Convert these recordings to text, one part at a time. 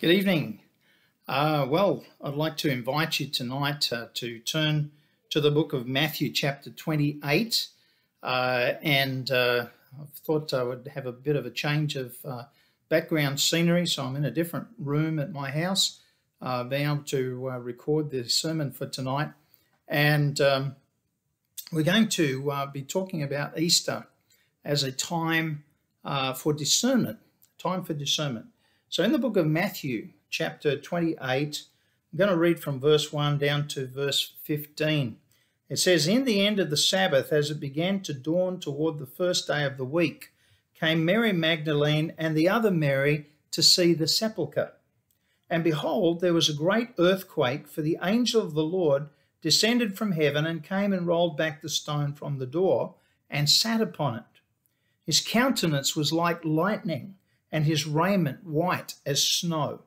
Good evening. Uh, well, I'd like to invite you tonight uh, to turn to the book of Matthew, chapter 28. Uh, and uh, I thought I would have a bit of a change of uh, background scenery, so I'm in a different room at my house, uh, being able to record the sermon for tonight. And um, we're going to be talking about Easter as a time for discernment, time for discernment. So in the book of Matthew, chapter 28, I'm going to read from verse 1 down to verse 15. It says, In the end of the Sabbath, as it began to dawn toward the first day of the week, came Mary Magdalene and the other Mary to see the sepulchre. And behold, there was a great earthquake, for the angel of the Lord descended from heaven and came and rolled back the stone from the door and sat upon it. His countenance was like lightning and his raiment white as snow.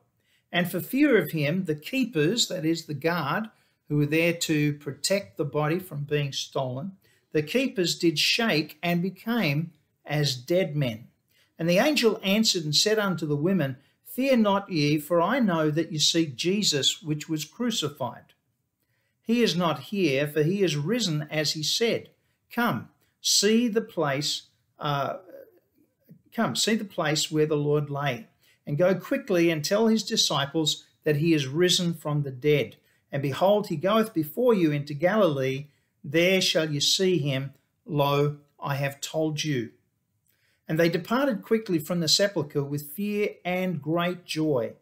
And for fear of him, the keepers, that is, the guard, who were there to protect the body from being stolen, the keepers did shake and became as dead men. And the angel answered and said unto the women, Fear not ye, for I know that ye seek Jesus, which was crucified. He is not here, for he is risen as he said. Come, see the place uh, Come, see the place where the Lord lay, and go quickly and tell his disciples that he is risen from the dead. And behold, he goeth before you into Galilee. There shall you see him. Lo, I have told you. And they departed quickly from the sepulchre with fear and great joy,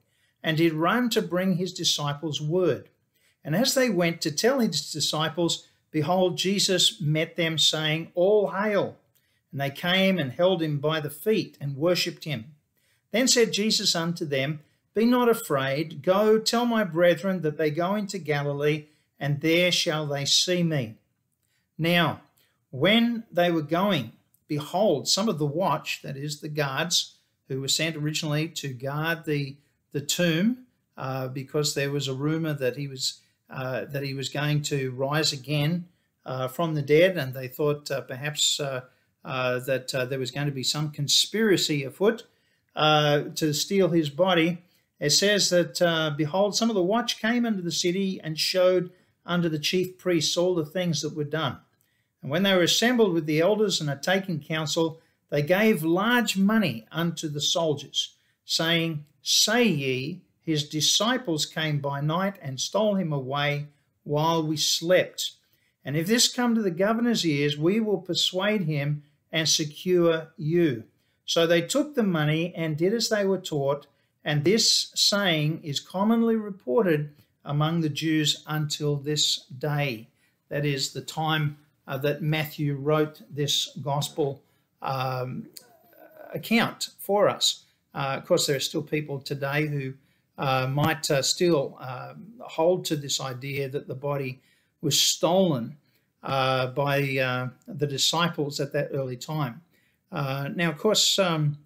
and did run to bring his disciples word. And as they went to tell his disciples, behold, Jesus met them, saying, All hail. And they came and held him by the feet and worshipped him. Then said Jesus unto them, Be not afraid. Go tell my brethren that they go into Galilee, and there shall they see me. Now, when they were going, behold, some of the watch, that is, the guards, who were sent originally to guard the, the tomb, uh, because there was a rumor that he was uh, that he was going to rise again uh, from the dead, and they thought uh, perhaps uh, that uh, there was going to be some conspiracy afoot uh, to steal his body. It says that, uh, behold, some of the watch came into the city and showed unto the chief priests all the things that were done. And when they were assembled with the elders and had taken counsel, they gave large money unto the soldiers, saying, Say ye, his disciples came by night and stole him away while we slept. And if this come to the governor's ears, we will persuade him and secure you. So they took the money and did as they were taught, and this saying is commonly reported among the Jews until this day. That is the time uh, that Matthew wrote this gospel um, account for us. Uh, of course, there are still people today who uh, might uh, still um, hold to this idea that the body was stolen uh, by uh, the disciples at that early time. Uh, now, of course, um,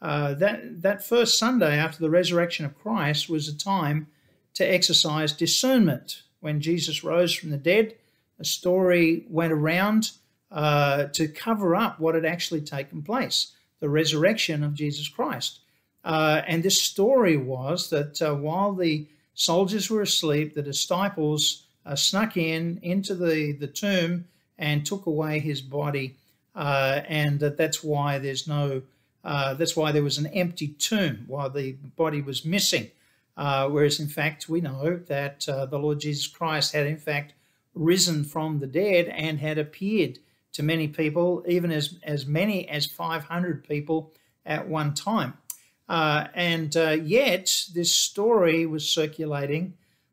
uh, that, that first Sunday after the resurrection of Christ was a time to exercise discernment. When Jesus rose from the dead, a story went around uh, to cover up what had actually taken place the resurrection of Jesus Christ. and this story was that while the soldiers were asleep, the disciples uh, snuck in into the, the tomb and took away his body. Uh, and that that's why there's no, uh, that's why there was an empty tomb while the body was missing. Uh, whereas in fact, we know that uh, the Lord Jesus Christ had in fact risen from the dead and had appeared to many people, even as, as many as 500 people at one time. Uh, and yet, this story was circulating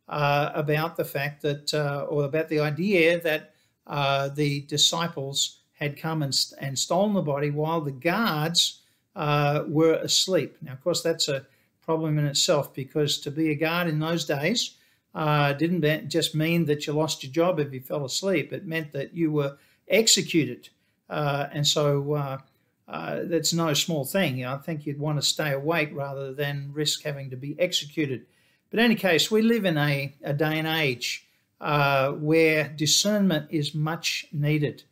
uh, about the fact that, uh, or about the idea that uh, the disciples had come and, and stolen the body while the guards uh, were asleep. Now, of course, that's a problem in itself because to be a guard in those days uh, didn't just mean that you lost your job if you fell asleep. It meant that you were executed. Uh, and so that's no small thing. You know, I think you'd want to stay awake rather than risk having to be executed. But in any case, we live in a, a day and age uh, where discernment is much needed.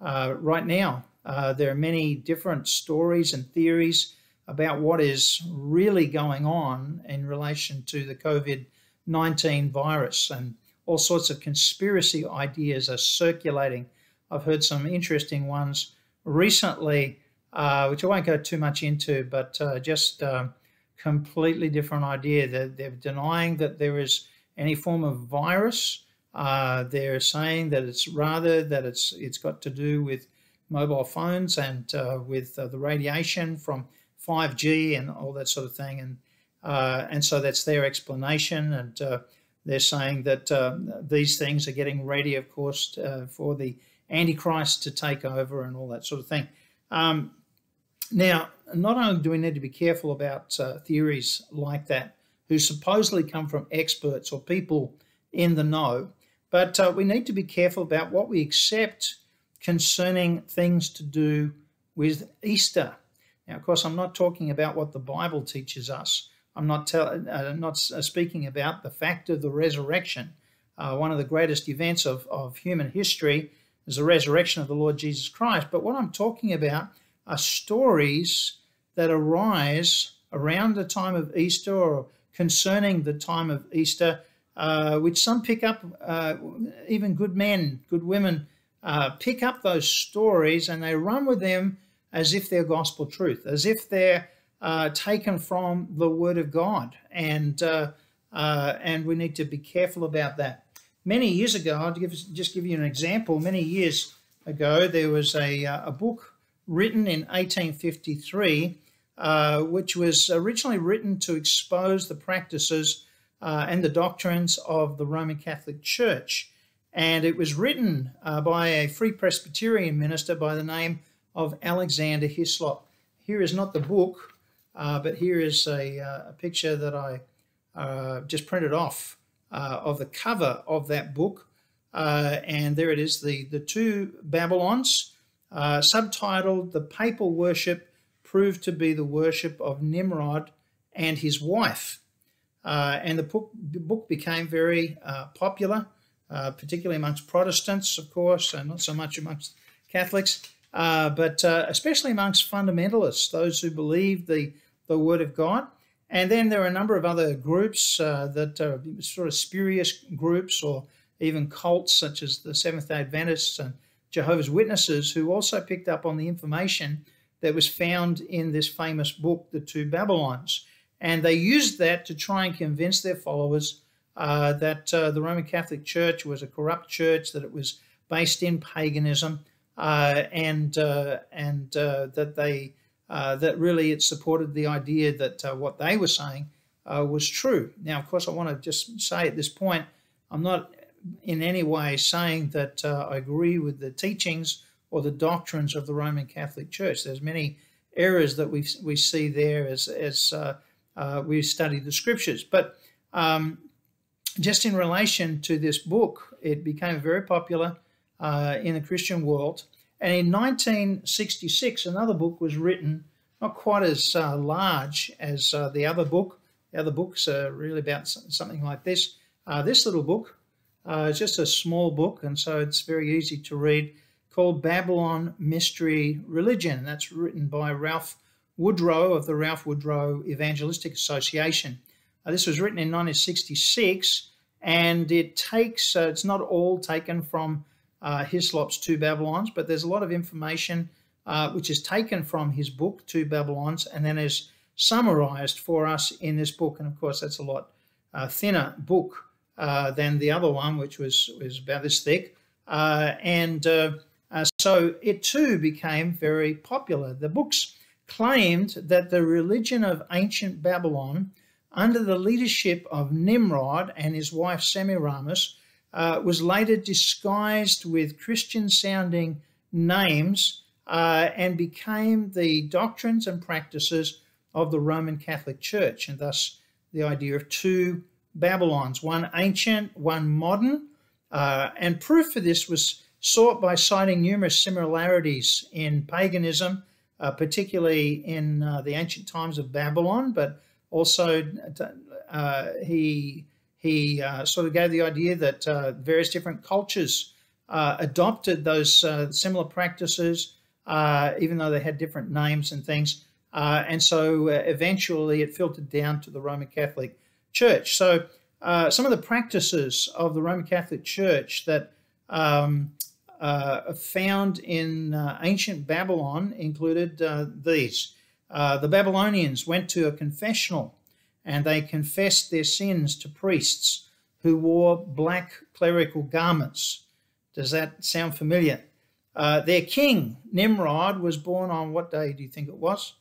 Uh, right now, uh, there are many different stories and theories about what is really going on in relation to the COVID 19 virus. And all sorts of conspiracy ideas are circulating. I've heard some interesting ones recently, uh, which I won't go too much into, but uh, just uh, completely different idea. They're, they're, denying that there is any form of virus. Uh, they're saying that it's rather that it's it's got to do with mobile phones and uh, with uh, the radiation from 5G and all that sort of thing. And uh, and so that's their explanation. And uh, they're saying that uh, these things are getting ready, of course, for the Antichrist to take over and all that sort of thing. Um, now, not only do we need to be careful about uh, theories like that, who supposedly come from experts or people in the know, but uh, we need to be careful about what we accept concerning things to do with Easter. Now, of course, I'm not talking about what the Bible teaches us. I'm not tell, uh, not uh, speaking about the fact of the resurrection. Uh, one of the greatest events of, of human history is the resurrection of the Lord Jesus Christ. But what I'm talking about are stories that arise around the time of Easter or concerning the time of Easter, uh, which some pick up, uh, even good men, good women, uh, pick up those stories and they run with them as if they're gospel truth, as if they're uh, taken from the Word of God, and uh, uh, and we need to be careful about that. Many years ago, I'll give, just give you an example. Many years ago, there was a, a book written in 1853, uh, which was originally written to expose the practices uh, and the doctrines of the Roman Catholic Church. And it was written by a Free Presbyterian minister by the name of Alexander Hislop. Here is not the book, uh, but here is a, uh, a picture that I uh, just printed off uh, of the cover of that book. Uh, and there it is, the, the two Babylons, subtitled The Papal Worship Proved to be the Worship of Nimrod and His Wife. and the book, the book became very popular, particularly amongst Protestants, of course, and not so much amongst Catholics. Uh, but uh, especially amongst fundamentalists, those who believe the the Word of God. And then there are a number of other groups uh, that are sort of spurious groups or even cults, such as the Seventh day Adventists and Jehovah's Witnesses, who also picked up on the information that was found in this famous book, The Two Babylons. And they used that to try and convince their followers uh, that uh, the Roman Catholic Church was a corrupt church, that it was based in paganism, uh, and uh, and uh, that they uh, that really it supported the idea that what they were saying was true. Now, of course, I want to just say at this point, I'm not in any way saying that uh, I agree with the teachings or the doctrines of the Roman Catholic Church. There's many errors that we we see there as as uh, uh, we study the scriptures, but um, just in relation to this book, it became very popular in the Christian world. And in 1966, another book was written, not quite as uh, large as uh, the other book. The other books are really about something like this. Uh, this little book uh, is just a small book, and so it's very easy to read, called Babylon Mystery Religion. That's written by Ralph Woodrow of the Ralph Woodrow Evangelistic Association. Uh, this was written in 1966, and it takes, uh, it's not all taken from uh, Hislop's Two Babylons, but there's a lot of information uh, which is taken from his book, Two Babylons, and then is summarized for us in this book. And of course, that's a lot uh, thinner book uh, than the other one, which was, was about this thick. Uh, and uh, so it too became very popular. The books claimed that the religion of ancient Babylon, under the leadership of Nimrod and his wife Semiramis, uh, was later disguised with Christian sounding names uh, and became the doctrines and practices of the Roman Catholic Church, and thus the idea of two Babylons, one ancient, one modern. Uh, and proof for this was sought by citing numerous similarities in paganism, uh, particularly in uh, the ancient times of Babylon, but also uh, he he uh, sort of gave the idea that uh, various different cultures uh, adopted those uh, similar practices, uh, even though they had different names and things. Uh, and so uh, eventually it filtered down to the Roman Catholic Church. So uh, some of the practices of the Roman Catholic Church that um, uh, found in uh, ancient Babylon included uh, these. the Babylonians went to a confessional and they confessed their sins to priests who wore black clerical garments. Does that sound familiar? Uh, their king, Nimrod, was born on what day do you think it was?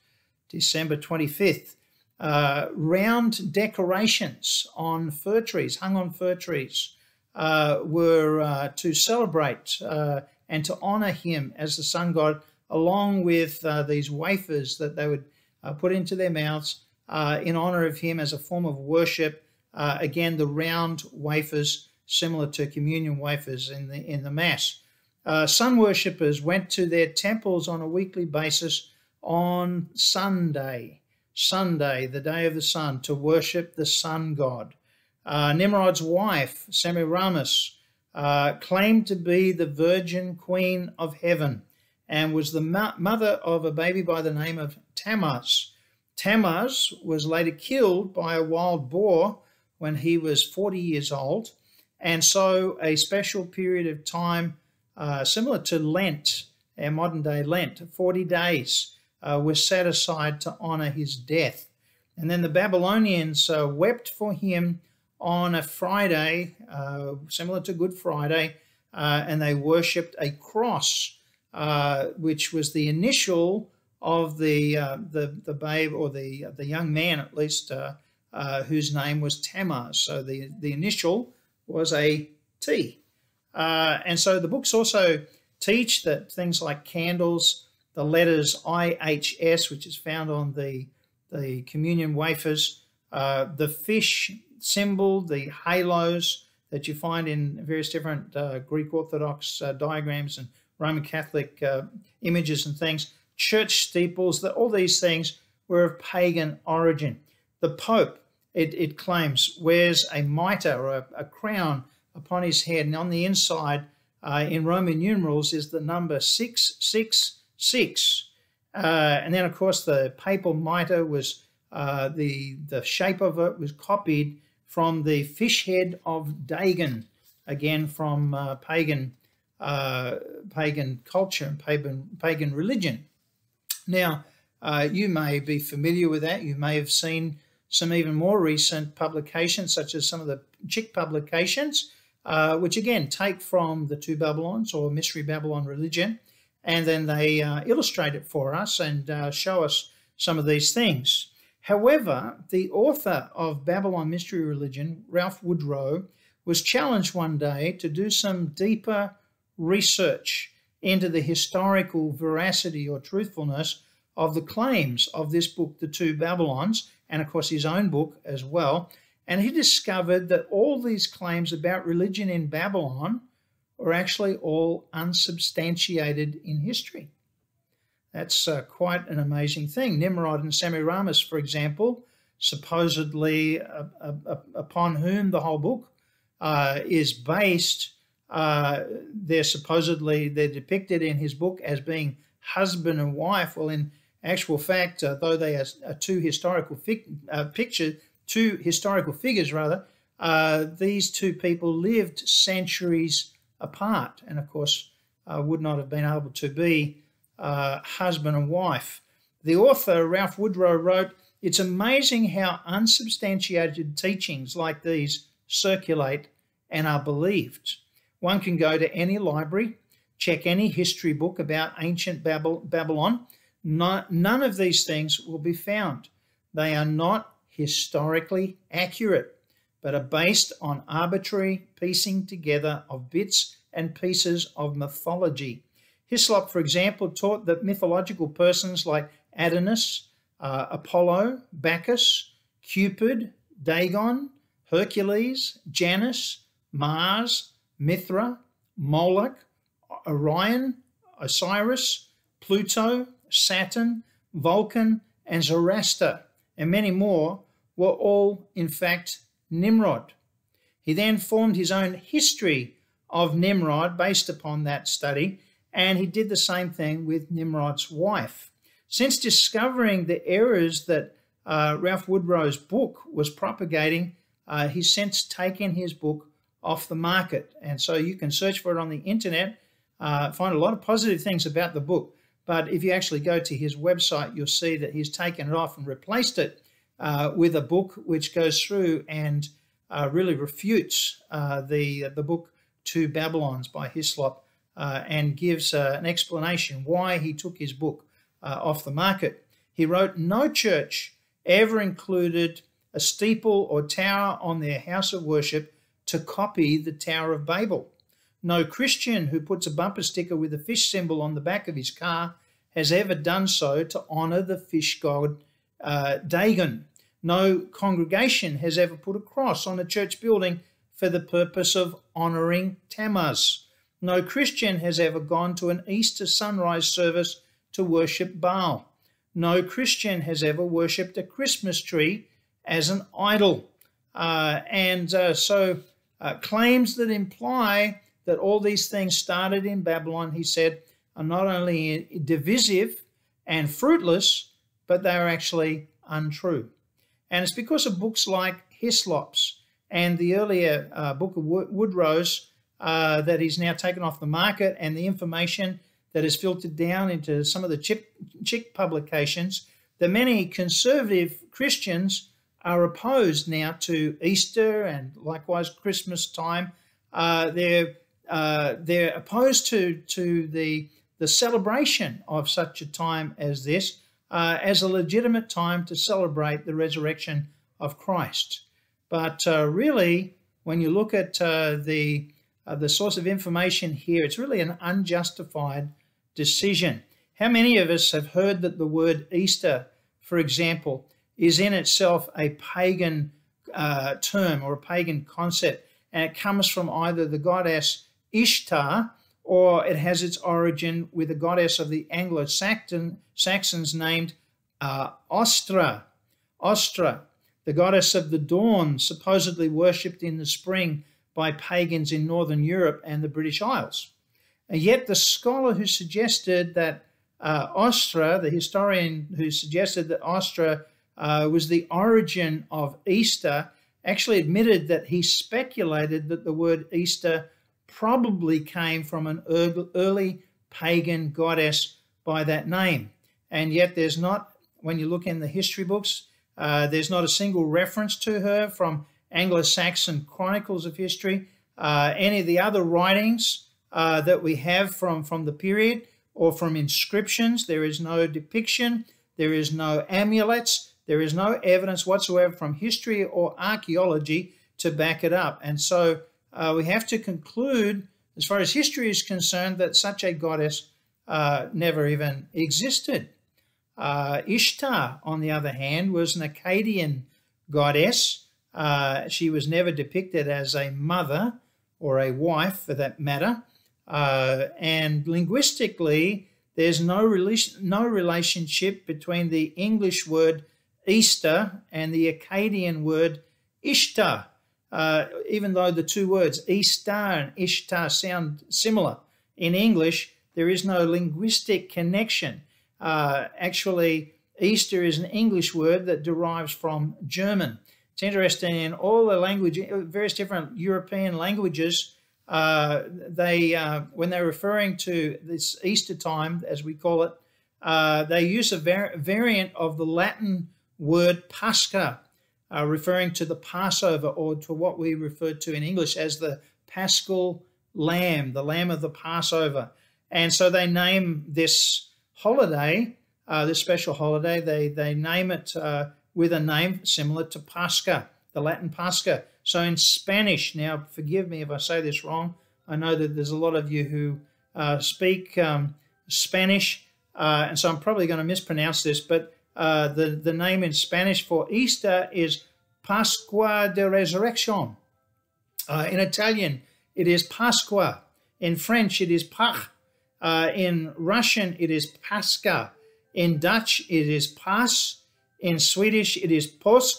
December 25th. Uh, round decorations on fir trees, hung on fir trees, uh, were uh, to celebrate uh, and to honor him as the sun god, along with uh, these wafers that they would put into their mouths in honor of him as a form of worship. again, the round wafers, similar to communion wafers in the in the mass. sun worshippers went to their temples on a weekly basis on Sunday, Sunday, the day of the sun, to worship the sun god. Uh, Nimrod's wife, Semiramis, uh, claimed to be the virgin queen of heaven and was the mo- mother of a baby by the name of Tammuz. Tammuz was later killed by a wild boar when he was 40 years old. And so a special period of time, uh, similar to Lent, our modern day Lent, 40 days, uh, was set aside to honor his death. And then the Babylonians uh, wept for him on a Friday, uh, similar to Good Friday, uh, and they worshipped a cross, uh, which was the initial of the, the, the babe or the, the young man, at least, whose name was Tammuz. So the, the initial was a T. and so the books also teach that things like candles, the letters IHS, which is found on the, the communion wafers, uh, the fish symbol, the halos that you find in various different uh, Greek Orthodox uh, diagrams and Roman Catholic uh, images and things, church steeples, that all these things were of pagan origin. The Pope, it, it claims, wears a mitre or a, a, crown upon his head, and on the inside, uh, in Roman numerals, is the number 666 six. Uh, and then, of course, the papal mitre was uh, the the shape of it was copied from the fish head of Dagon, again from uh, pagan uh, pagan culture and pagan pagan religion. Now, uh, you may be familiar with that. You may have seen some even more recent publications, such as some of the Chick publications, uh, which again take from the two Babylons or Mystery Babylon religion and then they uh, illustrate it for us and uh, show us some of these things. However, the author of Babylon Mystery Religion, Ralph Woodrow, was challenged one day to do some deeper research into the historical veracity or truthfulness of the claims of this book, The Two Babylons, and of course his own book as well. And he discovered that all these claims about religion in Babylon are actually all unsubstantiated in history. That's uh, quite an amazing thing. Nimrod and Semiramis, for example, supposedly uh, uh, uh upon whom the whole book uh, is based, uh, they're supposedly they're depicted in his book as being husband and wife. Well, in actual fact, though they are, two historical pictures, two historical figures rather, these two people lived centuries apart, and of course, uh, would not have been able to be uh, husband and wife. The author, Ralph Woodrow, wrote, It's amazing how unsubstantiated teachings like these circulate and are believed. One can go to any library, check any history book about ancient Babylon. none of these things will be found. They are not historically accurate but are based on arbitrary piecing together of bits and pieces of mythology. Hislop, for example, taught that mythological persons like Adonis, uh, Apollo, Bacchus, Cupid, Dagon, Hercules, Janus, Mars, Mithra, Moloch, Orion, Osiris, Pluto, Saturn, Vulcan, and Zoroaster, and many more were all, in fact, Nimrod. He then formed his own history of Nimrod based upon that study, and he did the same thing with Nimrod's wife. Since discovering the errors that uh, Ralph Woodrow's book was propagating, uh, he's since taken his book off the market. And so you can search for it on the internet, uh, find a lot of positive things about the book. But if you actually go to his website, you'll see that he's taken it off and replaced it uh, with a book which goes through and uh, really refutes uh, the the book Two Babylons by Hislop uh, and gives uh, an explanation why he took his book off the market. He wrote, "No church ever included a steeple or tower on their house of worship to copy the Tower of Babel. No Christian who puts a bumper sticker with a fish symbol on the back of his car has ever done so to honor the fish god uh, Dagon. No congregation has ever put a cross on a church building for the purpose of honoring Tammuz. No Christian has ever gone to an Easter sunrise service to worship Baal. No Christian has ever worshipped a Christmas tree as an idol. Uh, and uh, so, uh, claims that imply that all these things started in Babylon, he said, are not only divisive and fruitless, but they are actually untrue. And it's because of books like Hislop's and the earlier uh, book of Woodrow's uh, that he's now taken off the market, and the information that is filtered down into some of the chip, chick publications, that many conservative Christians are opposed now to Easter and likewise Christmas time. Uh, they're uh, they're opposed to to the the celebration of such a time as this uh, as a legitimate time to celebrate the resurrection of Christ. But uh, really, when you look at uh, the uh, the source of information here, it's really an unjustified decision. How many of us have heard that the word Easter, for example, is in itself a pagan uh, term or a pagan concept, and it comes from either the goddess Ishtar or it has its origin with a goddess of the Anglo-Saxons named uh, Ostra. Ostra, the goddess of the dawn, supposedly worshipped in the spring by pagans in Northern Europe and the British Isles. And yet, the scholar who suggested that uh, Ostra, the historian who suggested that Ostra uh, was the origin of Easter, actually admitted that he speculated that the word Easter probably came from an early pagan goddess by that name. And yet, there's not, when you look in the history books, uh, there's not a single reference to her from Anglo Saxon chronicles of history, uh, any of the other writings uh, that we have from, from the period or from inscriptions. There is no depiction, there is no amulets, there is no evidence whatsoever from history or archaeology to back it up. And so uh, we have to conclude, as far as history is concerned, that such a goddess uh, never even existed. Uh, Ishtar, on the other hand, was an Akkadian goddess. Uh, she was never depicted as a mother or a wife, for that matter. Uh, and linguistically, there's no, relation, no relationship between the English word Easter and the Akkadian word Ishtar uh, even though the two words Easter and Ishtar sound similar in English, there is no linguistic connection. Uh, actually, Easter is an English word that derives from German. It's interesting in all the language, various different European languages, uh, they uh, when they're referring to this Easter time, as we call it, uh, they use a var variant of the Latin word Pascha, uh, referring to the Passover or to what we refer to in English as the Paschal Lamb, the Lamb of the Passover. And so they name this holiday, uh, this special holiday, they, they name it uh, with a name similar to Pascha, the Latin Pascha. So in Spanish, now forgive me if I say this wrong, I know that there's a lot of you who uh, speak um, Spanish, uh, and so I'm probably going to mispronounce this, but uh, the, the name in Spanish for Easter is Pascua de Resurrection. Uh, in Italian, it is Pasqua. In French, it is Pâques. Uh, in Russian, it is Pascha. In Dutch, it is Pas. In Swedish, it is Påsk.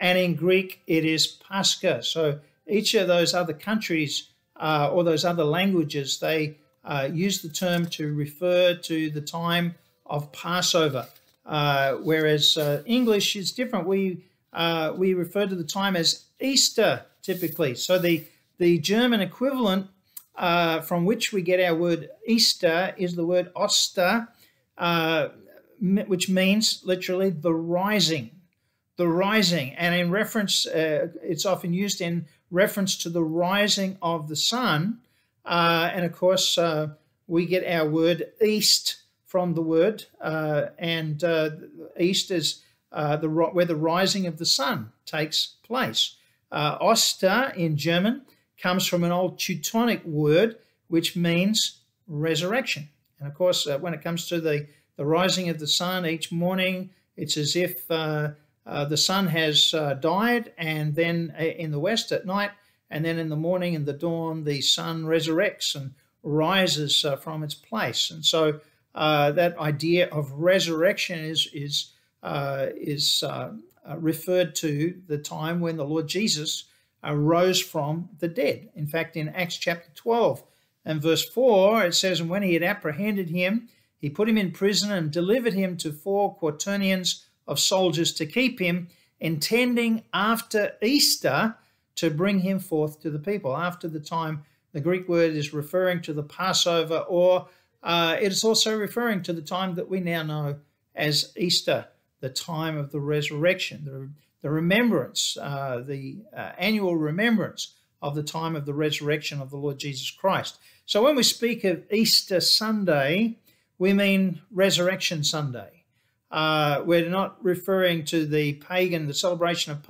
And in Greek, it is Pascha. So each of those other countries uh, or those other languages, they uh, use the term to refer to the time of Passover. Uh, whereas uh, English is different. We uh, we refer to the time as Easter typically. So the the German equivalent uh, from which we get our word Easter is the word Oster, uh, which means literally the rising, the rising, and in reference, it's often used in reference to the rising of the sun, and of course we get our word East from the word, uh, and uh, east is uh, the where the rising of the sun takes place. Uh, Oster in German comes from an old Teutonic word which means resurrection. And of course, uh, when it comes to the, the rising of the sun each morning, it's as if uh, the sun has died, and then in the west at night, and then in the morning in the dawn, the sun resurrects and rises from its place. And so uh, that idea of resurrection is is uh, is uh, uh referred to the time when the Lord Jesus uh, rose from the dead. In fact, in Acts chapter 12 and verse 4, it says, And when he had apprehended him, he put him in prison and delivered him to four quaternions of soldiers to keep him, intending after Easter to bring him forth to the people. After the time, the Greek word is referring to the Passover or uh, it is also referring to the time that we now know as Easter, the time of the resurrection, the, the remembrance, uh, the uh, annual remembrance of the time of the resurrection of the Lord Jesus Christ. So when we speak of Easter Sunday, we mean Resurrection Sunday. Uh, we're not referring to the pagan, the celebration of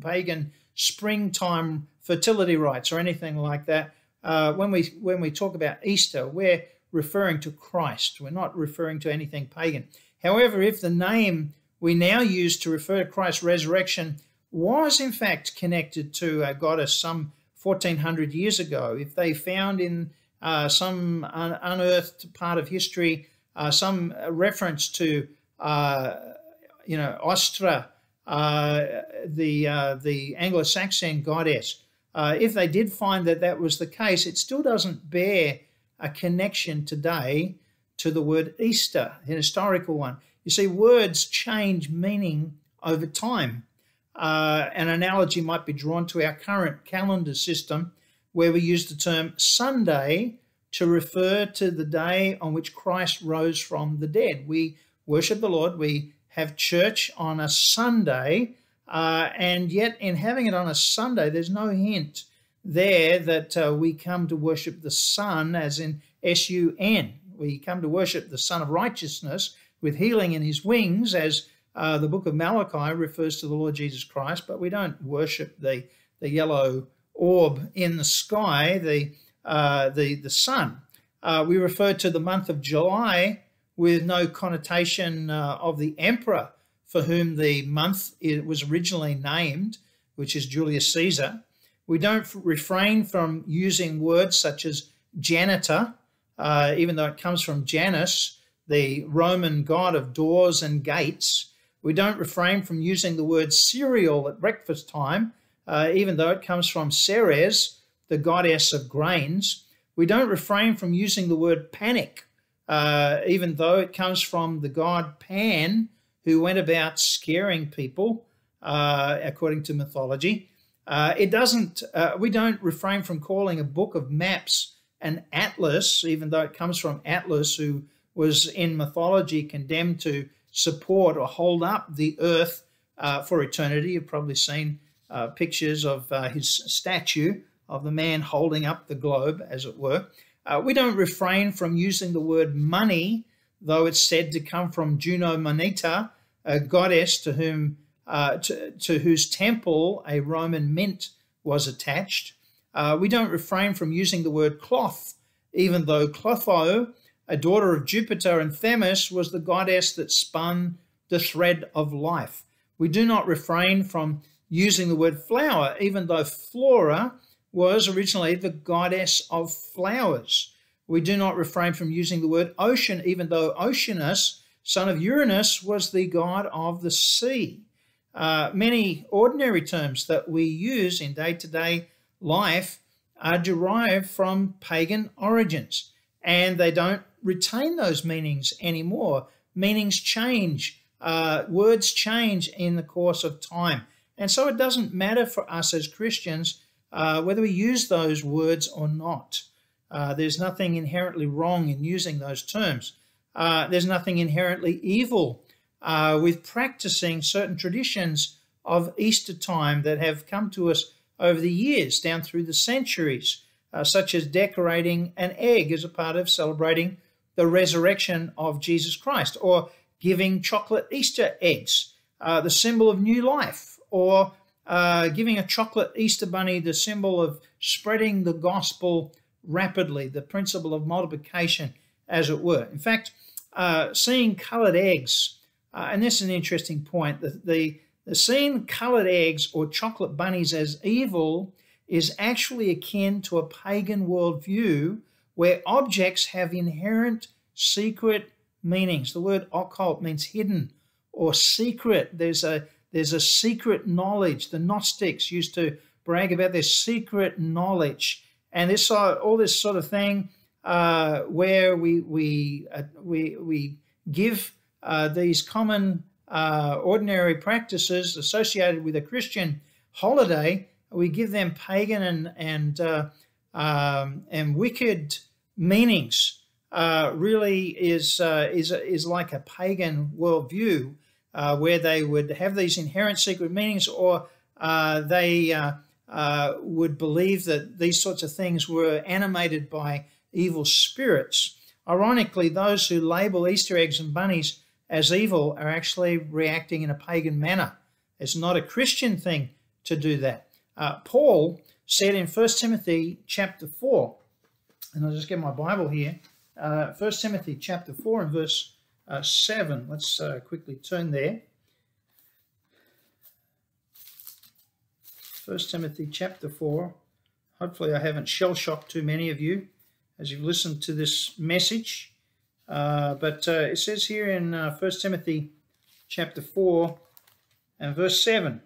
pagan springtime fertility rites or anything like that. Uh, when we when we talk about Easter, we're referring to Christ. We're not referring to anything pagan. However, if the name we now use to refer to Christ's resurrection was in fact connected to a goddess some 1400 years ago, if they found in uh, some un- unearthed part of history uh, some reference to, uh, you know, Ostra, uh, the uh, the Anglo-Saxon goddess, uh, if they did find that that was the case, it still doesn't bear a connection today to the word Easter, an historical one. You see, words change meaning over time. Uh, an analogy might be drawn to our current calendar system, where we use the term Sunday to refer to the day on which Christ rose from the dead. We worship the Lord, we have church on a Sunday, uh, and yet in having it on a Sunday, there's no hint there that uh, we come to worship the sun, as in S U N. We come to worship the Sun of Righteousness with healing in his wings, as uh, the book of Malachi refers to the Lord Jesus Christ, but we don't worship the, the yellow orb in the sky, the, uh, the, the sun. Uh, we refer to the month of July with no connotation uh, of the emperor for whom the month was originally named, which is Julius Caesar. We don't refrain from using words such as janitor, uh, even though it comes from Janus, the Roman god of doors and gates. We don't refrain from using the word cereal at breakfast time, uh, even though it comes from Ceres, the goddess of grains. We don't refrain from using the word panic, uh, even though it comes from the god Pan, who went about scaring people, uh, according to mythology. Uh, it doesn't, uh, we don't refrain from calling a book of maps an atlas, even though it comes from Atlas, who was in mythology condemned to support or hold up the earth uh, for eternity. You've probably seen uh, pictures of uh, his statue of the man holding up the globe, as it were. Uh, we don't refrain from using the word money, though it's said to come from Juno Moneta, a goddess to whom uh, to, to, whose temple a Roman mint was attached. Uh, we don't refrain from using the word cloth, even though Clotho, a daughter of Jupiter and Themis, was the goddess that spun the thread of life. We do not refrain from using the word flower, even though Flora was originally the goddess of flowers. We do not refrain from using the word ocean, even though Oceanus, son of Uranus, was the god of the sea. Uh, many ordinary terms that we use in day to day life are derived from pagan origins and they don't retain those meanings anymore. meanings change, uh, words change in the course of time. And so it doesn't matter for us as Christians uh, whether we use those words or not. Uh, there's nothing inherently wrong in using those terms. Uh, there's nothing inherently evil uh, with practicing certain traditions of Easter time that have come to us over the years, down through the centuries, uh, such as decorating an egg as a part of celebrating the resurrection of Jesus Christ, or giving chocolate Easter eggs, uh, the symbol of new life, or uh, giving a chocolate Easter bunny, the symbol of spreading the gospel rapidly, the principle of multiplication, as it were. In fact, uh, seeing coloured eggs, uh, and this is an interesting point, the, the, the seeing coloured eggs or chocolate bunnies as evil is actually akin to a pagan worldview where objects have inherent secret meanings. The word occult means hidden or secret. There's a there's a secret knowledge. The Gnostics used to brag about their secret knowledge, and this all this sort of thing uh, where we we uh, we we give uh, these common uh, ordinary practices associated with a Christian holiday. We give them pagan and and uh, um, and wicked meanings. Uh, really is is is like a pagan worldview where they would have these inherent secret meanings, or they would believe that these sorts of things were animated by evil spirits. Ironically, those who label Easter eggs and bunnies as evil are actually reacting in a pagan manner. It's not a Christian thing to do that. Uh, Paul said in 1 Timothy chapter 4, and I'll just get my Bible here, uh, 1 Timothy chapter 4 and verse uh, 7. Let's uh, quickly turn there. 1 Timothy chapter 4. Hopefully, I haven't shell shocked too many of you as you've listened to this message. Uh, but uh, it says here in uh, 1 Timothy chapter 4 and verse 7,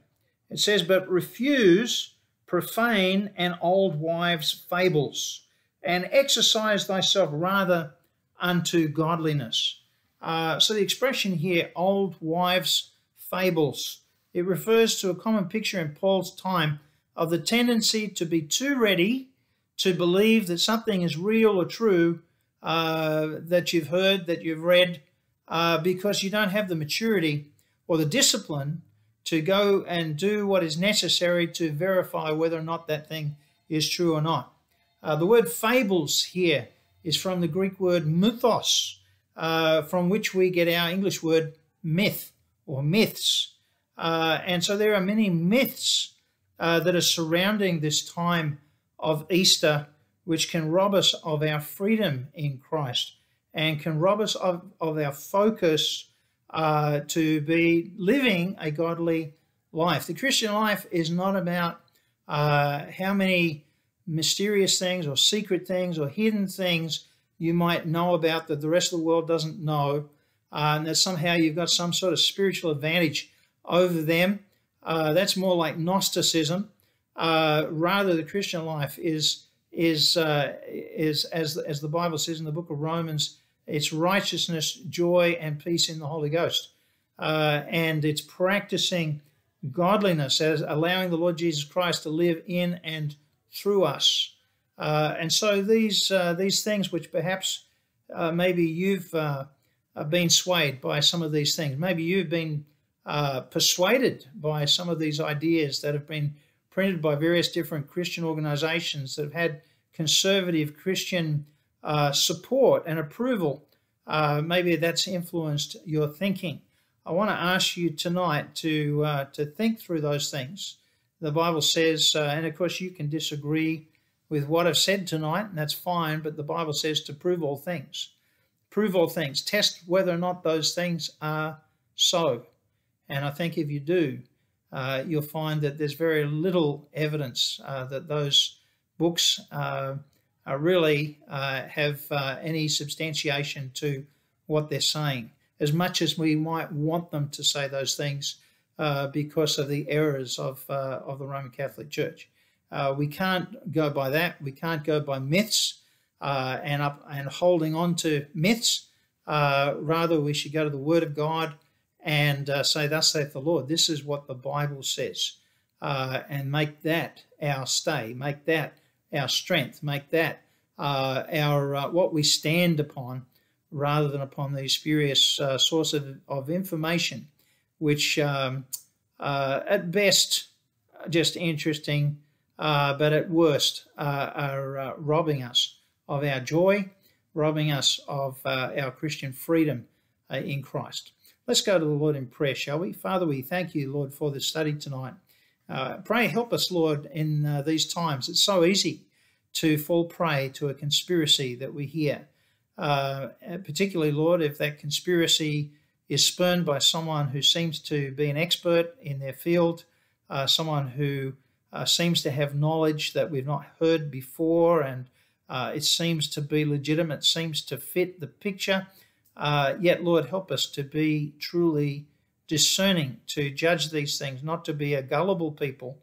it says, But refuse profane and old wives' fables, and exercise thyself rather unto godliness. Uh, so the expression here, old wives' fables, it refers to a common picture in Paul's time of the tendency to be too ready to believe that something is real or true uh, that you've heard, that you've read, uh, because you don't have the maturity or the discipline to go and do what is necessary to verify whether or not that thing is true or not. Uh, the word fables here is from the Greek word mythos, uh, from which we get our English word myth or myths. Uh, and so there are many myths uh, that are surrounding this time of Easter, which can rob us of our freedom in Christ and can rob us of, of our focus uh, to be living a godly life. The Christian life is not about uh, how many mysterious things or secret things or hidden things you might know about that the rest of the world doesn't know, uh, and that somehow you've got some sort of spiritual advantage over them. Uh, that's more like Gnosticism. Uh, rather, the Christian life is is uh, is as as the Bible says in the book of Romans, it's righteousness, joy, and peace in the Holy Ghost, uh, and it's practicing godliness as allowing the Lord Jesus Christ to live in and through us. Uh, and so these uh, these things, which perhaps maybe you've been swayed by some of these things, maybe you've been persuaded by some of these ideas that have been printed by various different Christian organizations that have had conservative Christian uh, support and approval. Uh, maybe that's influenced your thinking. I want to ask you tonight to uh, to think through those things. The Bible says, uh, and of course you can disagree with what I've said tonight, and that's fine. But the Bible says to prove all things, prove all things, test whether or not those things are so. And I think if you do, uh, you'll find that there's very little evidence uh, that those books uh, really uh, have uh, any substantiation to what they're saying, as much as we might want them to say those things because of the errors of, of the Roman Catholic Church. we can't go by that. We can't go by myths and up and holding on to myths rather, we should go to the Word of God and uh, say, Thus saith the Lord. This is what the Bible says. Uh, and make that our stay, make that our strength, make that uh, our uh, what we stand upon, rather than upon these spurious uh, sources of, of, information, which um, at best just interesting, but at worst are robbing us of our joy, robbing us of our Christian freedom in Christ. Let's go to the Lord in prayer, shall we? Father, we thank you, Lord, for this study tonight. Uh, pray, help us, Lord, in uh, these times. It's so easy to fall prey to a conspiracy that we hear. Uh, particularly, Lord, if that conspiracy is spurned by someone who seems to be an expert in their field, uh, someone who uh, seems to have knowledge that we've not heard before, and uh, it seems to be legitimate, seems to fit the picture. Uh, yet, Lord, help us to be truly discerning, to judge these things, not to be a gullible people,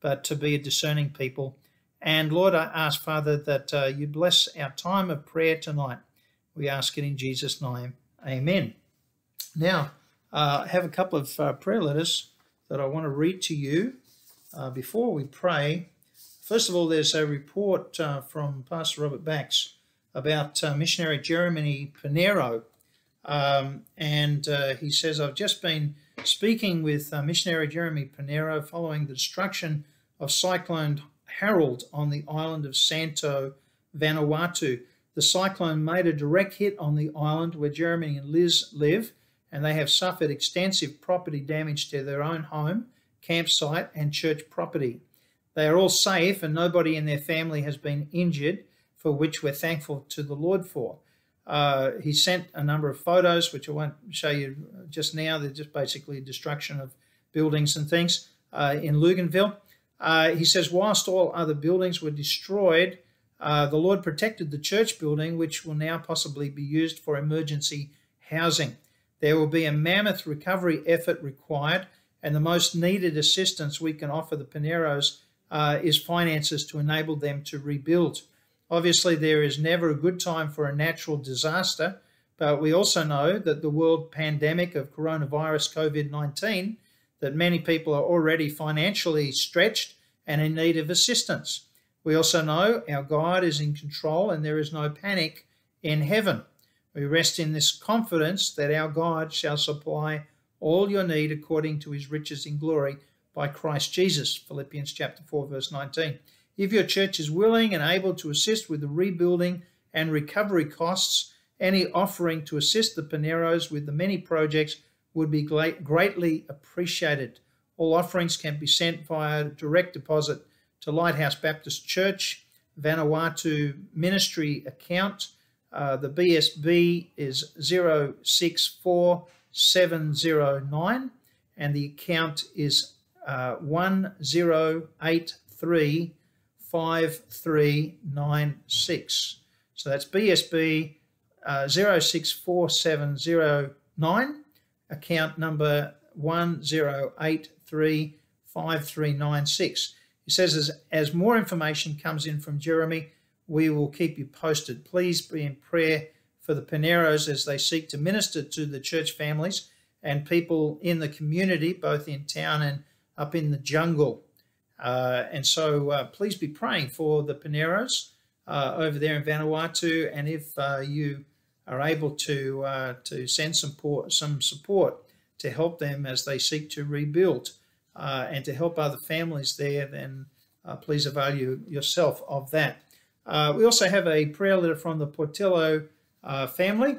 but to be a discerning people. And Lord, I ask, Father, that uh, you bless our time of prayer tonight. We ask it in Jesus' name. Amen. Now, uh, I have a couple of uh, prayer letters that I want to read to you uh, before we pray. First of all, there's a report uh, from Pastor Robert Bax about uh, missionary Jeremy Pinero um, and uh, he says, I've just been speaking with uh, missionary Jeremy Pinero following the destruction of Cyclone Harold on the island of Santo Vanuatu. The cyclone made a direct hit on the island where Jeremy and Liz live, and they have suffered extensive property damage to their own home, campsite, and church property. They are all safe, and nobody in their family has been injured, for which we're thankful to the Lord for. Uh, he sent a number of photos, which I won't show you just now. They're just basically destruction of buildings and things uh, in Luganville. Uh, he says, whilst all other buildings were destroyed, uh, the Lord protected the church building, which will now possibly be used for emergency housing. There will be a mammoth recovery effort required, and the most needed assistance we can offer the Pineros uh, is finances to enable them to rebuild. Obviously, there is never a good time for a natural disaster, but we also know that the world pandemic of coronavirus COVID 19, that many people are already financially stretched and in need of assistance. We also know our God is in control and there is no panic in heaven. We rest in this confidence that our God shall supply all your need according to his riches in glory by Christ Jesus. Philippians chapter 4 verse 19. If your church is willing and able to assist with the rebuilding and recovery costs, any offering to assist the Pineros with the many projects would be greatly appreciated. All offerings can be sent via direct deposit to Lighthouse Baptist Church, Vanuatu Ministry account. Uh, the BSB is 064709 and the account is uh, 1083 5396. So that's BSB uh, 064709, account number 10835396. He says as, as more information comes in from Jeremy, we will keep you posted. Please be in prayer for the Pineros as they seek to minister to the church families and people in the community, both in town and up in the jungle. Uh, and so uh, please be praying for the Pineros uh, over there in Vanuatu. And if uh, you are able to uh, to send some support, some support to help them as they seek to rebuild uh, and to help other families there, then please avail you yourself of that. we also have a prayer letter from the Portillo family.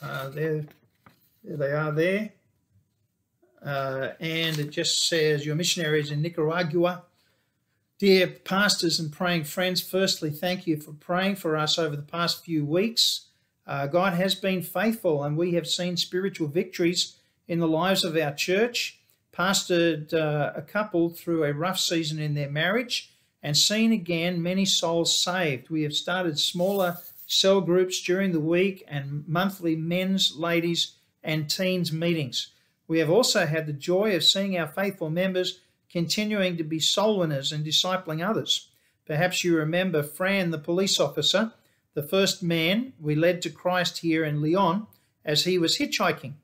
there, there they are there. Uh, and it just says, Your missionaries in Nicaragua. Dear pastors and praying friends, firstly, thank you for praying for us over the past few weeks. Uh, God has been faithful, and we have seen spiritual victories in the lives of our church. Pastored uh, a couple through a rough season in their marriage and seen again many souls saved. We have started smaller cell groups during the week and monthly men's, ladies, and teens meetings. We have also had the joy of seeing our faithful members continuing to be soul winners and discipling others. Perhaps you remember Fran, the police officer, the first man we led to Christ here in León as he was hitchhiking.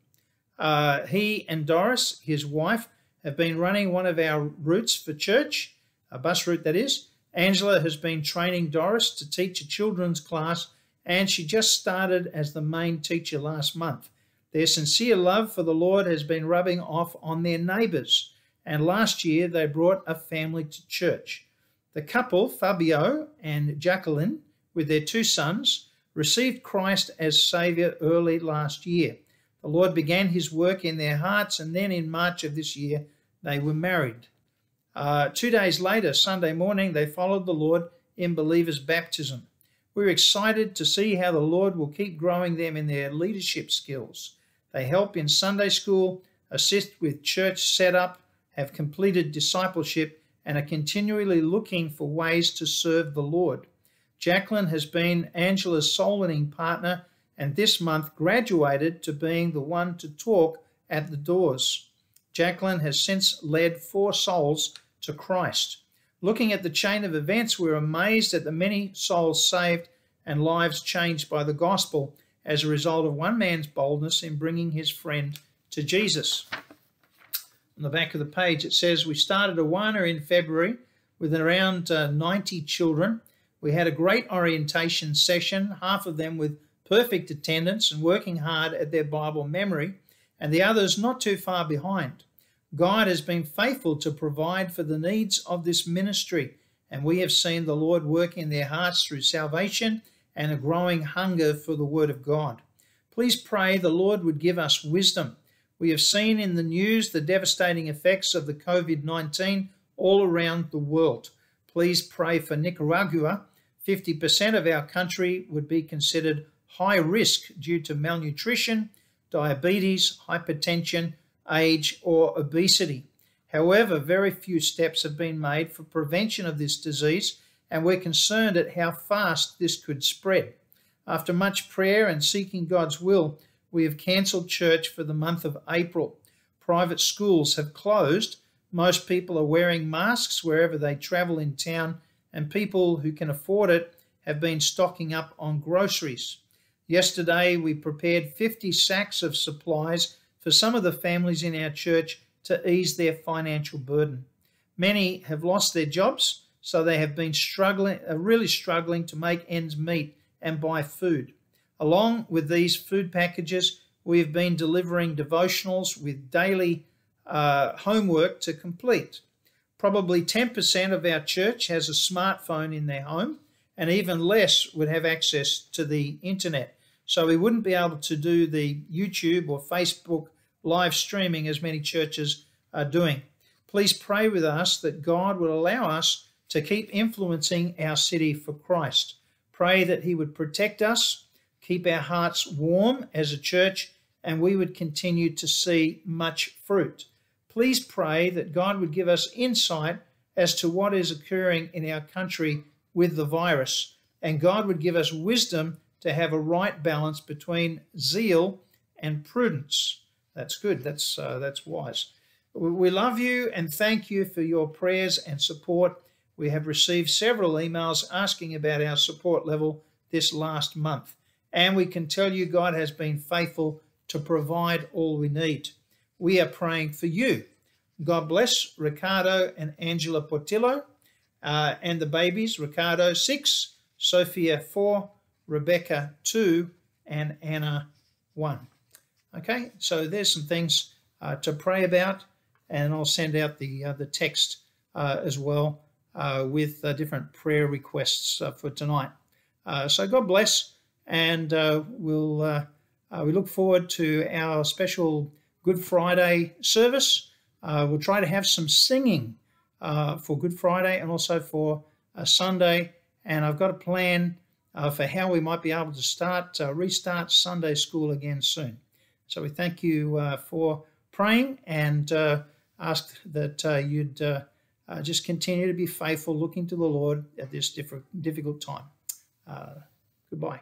Uh, he and Doris, his wife, have been running one of our routes for church, a bus route that is. Angela has been training Doris to teach a children's class, and she just started as the main teacher last month. Their sincere love for the Lord has been rubbing off on their neighbours, and last year they brought a family to church. The couple, Fabio and Jacqueline, with their two sons, received Christ as Saviour early last year. The Lord began his work in their hearts, and then in March of this year, they were married. Uh, two days later, Sunday morning, they followed the Lord in believers' baptism. We're excited to see how the Lord will keep growing them in their leadership skills. They help in Sunday school, assist with church setup, have completed discipleship, and are continually looking for ways to serve the Lord. Jacqueline has been Angela's soul winning partner and this month graduated to being the one to talk at the doors. Jacqueline has since led four souls to Christ. Looking at the chain of events, we're amazed at the many souls saved and lives changed by the gospel as a result of one man's boldness in bringing his friend to Jesus. On the back of the page, it says, We started Awana in February with around uh, 90 children. We had a great orientation session, half of them with perfect attendance and working hard at their Bible memory, and the others not too far behind. God has been faithful to provide for the needs of this ministry, and we have seen the Lord work in their hearts through salvation and a growing hunger for the Word of God. Please pray the Lord would give us wisdom. We have seen in the news the devastating effects of the COVID 19 all around the world. Please pray for Nicaragua. 50% of our country would be considered high risk due to malnutrition, diabetes, hypertension, age, or obesity. However, very few steps have been made for prevention of this disease, and we're concerned at how fast this could spread. After much prayer and seeking God's will, we have cancelled church for the month of April. Private schools have closed. Most people are wearing masks wherever they travel in town, and people who can afford it have been stocking up on groceries. Yesterday, we prepared 50 sacks of supplies for some of the families in our church to ease their financial burden. Many have lost their jobs, so they have been struggling, uh, really struggling to make ends meet and buy food. Along with these food packages, we have been delivering devotionals with daily uh, homework to complete. Probably 10% of our church has a smartphone in their home, and even less would have access to the internet. So we wouldn't be able to do the YouTube or Facebook live streaming as many churches are doing. Please pray with us that God will allow us to keep influencing our city for Christ. Pray that He would protect us, keep our hearts warm as a church, and we would continue to see much fruit. Please pray that God would give us insight as to what is occurring in our country with the virus, and God would give us wisdom to have a right balance between zeal and prudence. That's good. That's uh, that's wise. We love you and thank you for your prayers and support. We have received several emails asking about our support level this last month, and we can tell you God has been faithful to provide all we need. We are praying for you. God bless Ricardo and Angela Portillo uh, and the babies, Ricardo 6, Sophia 4, Rebecca 2, and Anna 1. Okay, so there's some things uh, to pray about, and I'll send out the, uh, the text uh, as well with uh, different prayer requests uh, for tonight. so God bless, and we'll, we look forward to our special Good Friday service. we'll try to have some singing for Good Friday and also for Sunday, and I've got a plan uh, for how we might be able to start, uh, restart Sunday school again soon. So we thank you uh, for praying and uh, ask that uh, you'd uh, just continue to be faithful, looking to the Lord at this difficult time. goodbye.